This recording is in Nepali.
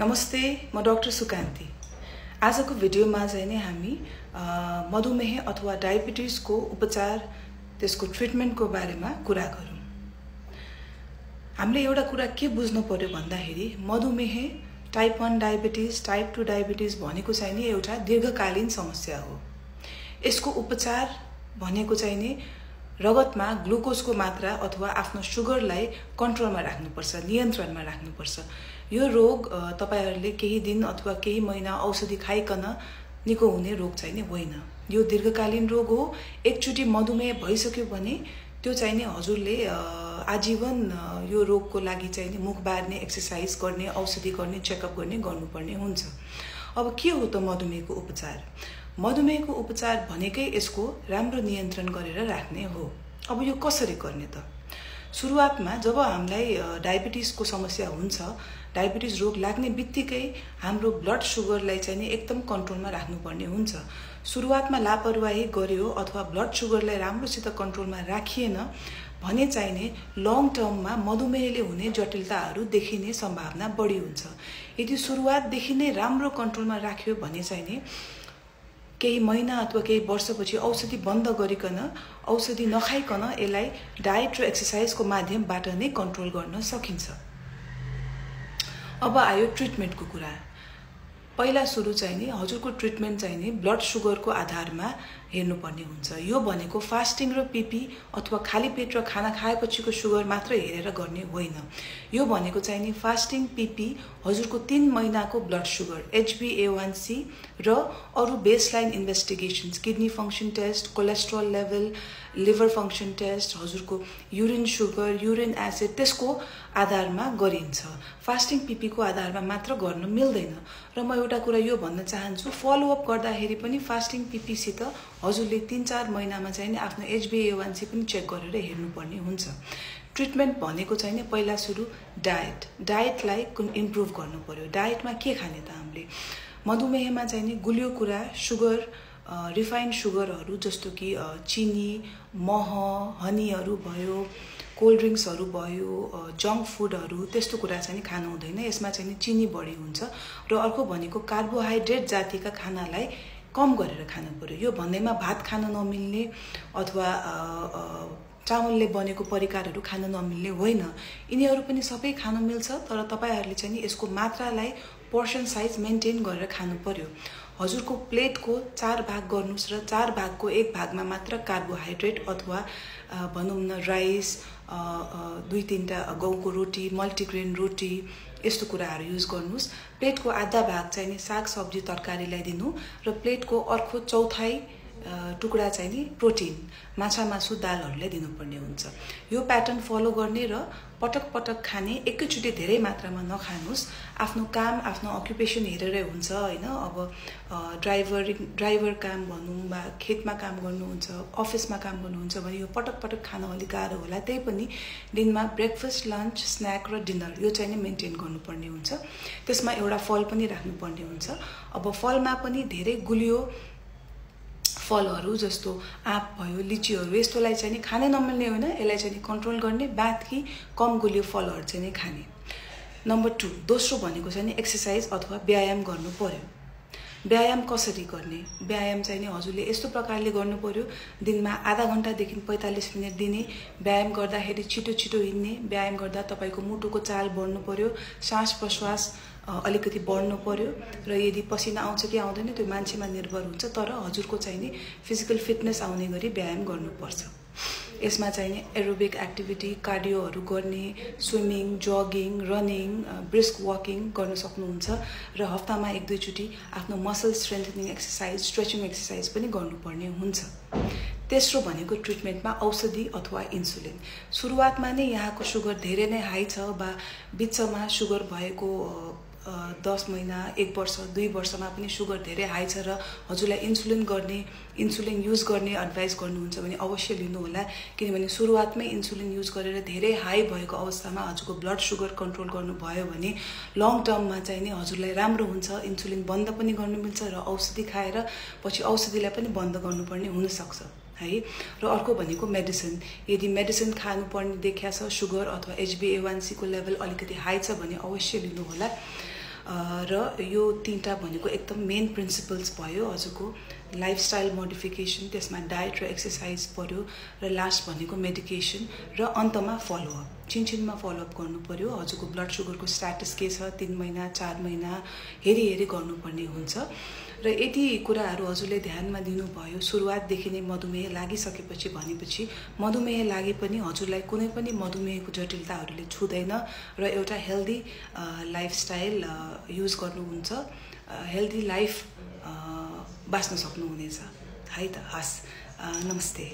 नमस्ते म डक्टर सुकान्ति। आजको भिडियोमा चाहिँ नै हामी मधुमेह अथवा डायबिटिजको उपचार त्यसको ट्रिटमेन्टको बारेमा कुरा गरौँ। हामीले एउटा कुरा के बुझ्नु पर्यो भन्दाखेरि मधुमेह type one diabetes type two diabetes भनेको चाहिँ नि एउटा दीर्घकालीन समस्या हो। यसको उपचार भनेको चाहिँ नि रगतमा ग्लुकोजको मात्रा अथवा आफ्नो सुगरलाई कन्ट्रोलमा राख्नुपर्छ नियन्त्रणमा राख्नुपर्छ। यो रोग तपाईँहरूले केही दिन अथवा केही महिना औषधि खाइकन निको हुने रोग चाहिँ नि होइन। यो दीर्घकालीन रोग हो। एकचोटि मधुमेह भइसक्यो भने त्यो चाहिँ नि हजुरले आजीवन यो रोगको लागि चाहिँ नि मुख बार्ने एक्सर्साइज गर्ने औषधि गर्ने चेकअप गर्ने गर्नुपर्ने हुन्छ। अब के हो त मधुमेहको उपचार? मधुमेहको उपचार भनेकै यसको राम्रो नियन्त्रण गरेर राख्ने हो। अब यो कसरी गर्ने त? सुरुवातमा जब हामीलाई डायबिटिजको समस्या हुन्छ डायबिटिज रोग लाग्ने बित्तिकै हाम्रो ब्लड सुगरलाई चाहिँ नि एकदम कन्ट्रोलमा राख्नुपर्ने हुन्छ। सुरुवातमा लापरवाही गर्यो अथवा ब्लड सुगरलाई राम्रोसित कन्ट्रोलमा राखिएन भने चाहिने लङ टर्ममा मधुमेहले हुने जटिलताहरू देखिने सम्भावना बढी हुन्छ। यदि सुरुवातदेखि नै राम्रो कन्ट्रोलमा राख्यो भने चाहिने केही महिना अथवा केही वर्षपछि औषधि बन्द गरिकन औषधि नखाइकन यसलाई डायट र एक्सर्साइजको माध्यमबाट नै कन्ट्रोल गर्न सकिन्छ। अब आयो ट्रिटमेन्टको कुरा। पहिला सुरु चाहिँ नि हजुरको ट्रिटमेन्ट चाहिँ नि ब्लड सुगरको आधारमा हेर्नुपर्ने हुन्छ। यो भनेको फास्टिङ र पिपी अथवा खाली पेट र खाना खाएपछिको सुगर मात्र हेरेर गर्ने होइन। यो भनेको चाहिँ नि फास्टिङ पिपी हजुरको तिन महिनाको ब्लड सुगर एचबिए र अरू baseline investigations kidney function test cholesterol level liver function test हजुरको युरिन सुगर युरिन एसिड त्यसको आधारमा गरिन्छ। फास्टिङ पिपीको आधारमा मात्र गर्न मिल्दैन। र म एउटा कुरा यो भन्न चाहन्छु फलोअप गर्दाखेरि पनि फास्टिङ पिपीसित हजुरले तिन चार महिनामा चाहिँ नि आफ्नो एचबिए पनि चेक गरेर हेर्नुपर्ने हुन्छ। ट्रिटमेन्ट भनेको चाहिँ नि पहिला सुरु डायट डायटलाई कुन इम्प्रुभ गर्नु पर्यो। डायटमा के खाने त हामीले? मधुमेहमा चाहिँ नि गुलियो कुरा सुगर रिफाइन्ड सुगरहरू जस्तो कि चिनी मह हनीहरू भयो कोल्ड ड्रिङ्क्सहरू भयो जङ्क फुडहरू त्यस्तो कुरा चाहिँ खानु हुँदैन। यसमा चाहिँ चिनी बढी हुन्छ र अर्को भनेको कार्बोहाइड्रेट जातिका खानालाई कम गरेर खानु पऱ्यो। यो भन्दैमा भात खान नमिल्ने अथवा चामलले बनेको परिकारहरू खान नमिल्ने होइन। यिनीहरू पनि सबै खानु मिल्छ तर तपाईँहरूले चाहिँ यसको मात्रालाई पोर्सन साइज मेन्टेन गरेर खानु पर्यो हजुरको प्लेटको चार भाग गर्नुहोस् र चार भागको एक भागमा मात्र कार्बोहाइड्रेट अथवा भनौँ न राइस दुई तिनवटा गहुँको रोटी मल्टिग्रेन रोटी यस्तो कुराहरू युज गर्नुहोस्। प्लेटको आधा भाग चाहिँ नि साग सब्जी तरकारीलाई दिनु र प्लेटको अर्को चौथाइ टुक्रा चाहिँ नि प्रोटिन माछा मासु दालहरूलाई दिनुपर्ने हुन्छ। यो प्याटर्न फलो गर्ने र पटक पटक खाने एकैचोटि धेरै मात्रामा नखानुहोस्। आफ्नो काम आफ्नो अक्युपेसन हेरेरै हुन्छ होइन? अब ड्राइभर ड्राइभर काम भनौँ वा खेतमा काम गर्नुहुन्छ अफिसमा काम गर्नुहुन्छ भने यो पटक पटक खान अलिक गाह्रो होला। त्यही पनि दिनमा ब्रेकफास्ट लन्च स्न्याक र डिनर यो चाहिँ नै मेन्टेन गर्नुपर्ने हुन्छ। त्यसमा एउटा फल पनि राख्नुपर्ने हुन्छ। अब फलमा पनि धेरै गुलियो फलहरू जस्तो आँप भयो लिचीहरू यस्तोलाई चाहिँ नि खानै नमिल्ने होइन। यसलाई चाहिँ नि कन्ट्रोल गर्ने बाँकी कम गुलियो फलहरू चाहिँ नि खाने। नम्बर टू दोस्रो भनेको चाहिँ नि एक्सर्साइज अथवा व्यायाम गर्नु पर्यो। व्यायाम कसरी गर्ने? व्यायाम चाहिँ नि हजुरले यस्तो प्रकारले गर्नु पर्यो। दिनमा आधा घन्टादेखि पैँतालिस मिनट दिने व्यायाम गर्दाखेरि छिटो छिटो हिँड्ने व्यायाम गर्दा तपाईँको मुटुको चाल बढ्नु पर्यो। सास प्रश्वास अलिकति बढ्नु पर्यो र यदि पसिना आउँछ कि आउँदैन त्यो मान्छेमा निर्भर हुन्छ तर हजुरको चाहिँ नि फिजिकल फिटनेस आउने गरी व्यायाम गर्नुपर्छ। यसमा चाहिँ नि एरोबिक एक्टिभिटी कार्डियोहरू गर्ने swimming jogging running brisk walking गर्न सक्नुहुन्छ र हप्तामा एक दुईचोटि आफ्नो muscle strengthening exercise stretching exercise पनि गर्नुपर्ने हुन्छ। तेस्रो भनेको ट्रिटमेन्टमा औषधि अथवा इन्सुलिन सुरुवातमा नै यहाँको सुगर धेरै नै हाई छ वा बिचमा सुगर भएको दस महिना एक वर्ष दुई वर्षमा पनि सुगर धेरै हाई छ र हजुरलाई इन्सुलिन गर्ने इन्सुलिन युज गर्ने एडभाइस गर्नुहुन्छ भने अवश्य लिनुहोला। किनभने सुरुवातमै इन्सुलिन युज गरेर धेरै हाई भएको अवस्थामा हजुरको ब्लड सुगर कन्ट्रोल गर्नुभयो भने लङ टर्ममा चाहिँ नि हजुरलाई राम्रो हुन्छ। इन्सुलिन बन्द पनि गर्नु मिल्छ र औषधि खाएर पछि औषधिलाई पनि बन्द गर्नुपर्ने हुनसक्छ है? र अर्को भनेको मेडिसिन यदि मेडिसिन खानुपर्ने देखिया छ सुगर अथवा एचबिए वान सीको लेभल अलिकति हाई छ भने अवश्य लिनुहोला। र यो तिनवटा भनेको एकदम मेन प्रिन्सिपल्स भयो हजुरको। लाइफस्टाइल मोडिफिकेसन त्यसमा डायट र एक्सर्साइज पऱ्यो र लास्ट भनेको मेडिकेसन र अन्तमा फलोअप छिनछिनमा फलोअप गर्नु पऱ्यो हजुरको ब्लड सुगरको स्ट्याटस के छ तिन महिना चार महिना हेरी हेरी गर्नुपर्ने हुन्छ। र यति कुराहरू हजुरले ध्यानमा दिनुभयो सुरुवातदेखि नै मधुमेह लागिसकेपछि भनेपछि मधुमेह लागे पनि हजुरलाई कुनै पनि मधुमेहको जटिलताहरूले छुँदैन र एउटा हेल्दी लाइफस्टाइल युज गर्नुहुन्छ हेल्दी लाइफ बाँच्न सक्नुहुनेछ। है त हस् नमस्ते।